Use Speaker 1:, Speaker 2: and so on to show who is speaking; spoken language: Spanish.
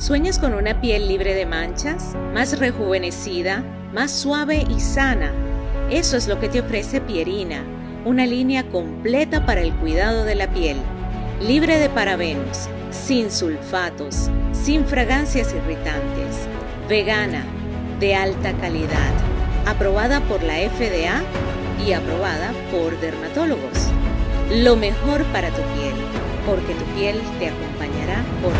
Speaker 1: ¿Sueñas con una piel libre de manchas, más rejuvenecida, más suave y sana? Eso es lo que te ofrece Pierina, una línea completa para el cuidado de la piel, libre de parabenos, sin sulfatos, sin fragancias irritantes, vegana, de alta calidad, aprobada por la FDA y aprobada por dermatólogos. Lo mejor para tu piel, porque tu piel te acompañará por.